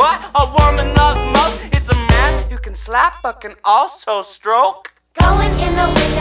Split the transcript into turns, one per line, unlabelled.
What a woman loves most. It's a man who can slap but can also stroke.
Going in the window.